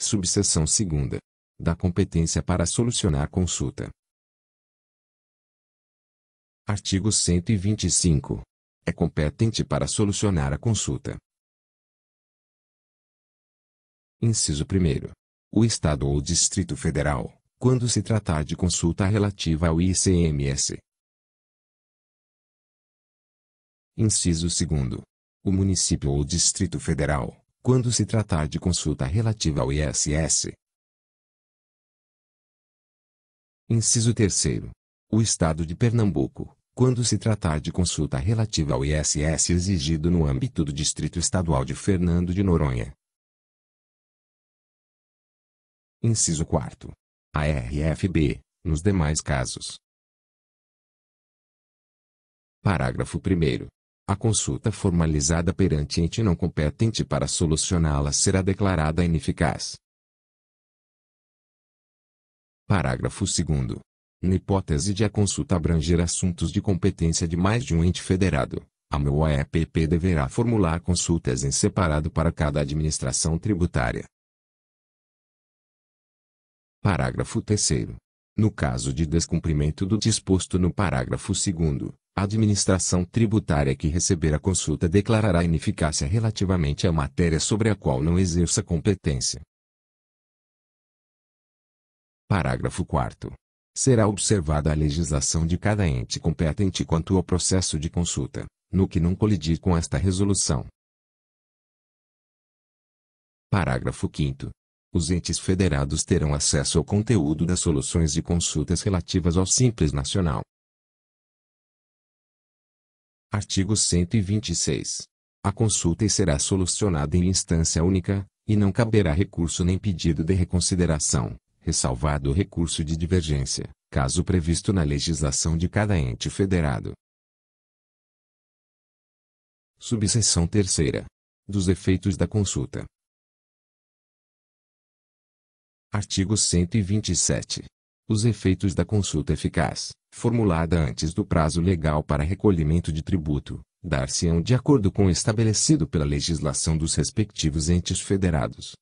Subseção 2 da competência para solucionar consulta. Artigo 125. É competente para solucionar a consulta. Inciso 1. O Estado ou Distrito Federal, quando se tratar de consulta relativa ao ICMS. Inciso 2. O município ou Distrito Federal, quando se tratar de consulta relativa ao ISS. Inciso 3. O Estado de Pernambuco, quando se tratar de consulta relativa ao ISS exigido no âmbito do Distrito Estadual de Fernando de Noronha. Inciso 4. A RFB, nos demais casos. Parágrafo 1. A consulta formalizada perante ente não competente para solucioná-la será declarada ineficaz. Parágrafo 2. Na hipótese de a consulta abranger assuntos de competência de mais de um ente federado, a MEUAEPP deverá formular consultas em separado para cada administração tributária. Parágrafo 3. No caso de descumprimento do disposto no parágrafo 2, a administração tributária que receber a consulta declarará ineficácia relativamente à matéria sobre a qual não exerça competência. Parágrafo 4. Será observada a legislação de cada ente competente quanto ao processo de consulta, no que não colidir com esta resolução. Parágrafo 5. Os entes federados terão acesso ao conteúdo das soluções de consultas relativas ao Simples Nacional. Artigo 126. A consulta será solucionada em instância única, e não caberá recurso nem pedido de reconsideração, ressalvado o recurso de divergência, caso previsto na legislação de cada ente federado. Subseção 3 dos efeitos da consulta. Artigo 127. Os efeitos da consulta eficaz, formulada antes do prazo legal para recolhimento de tributo, dar-se-ão de acordo com o estabelecido pela legislação dos respectivos entes federados,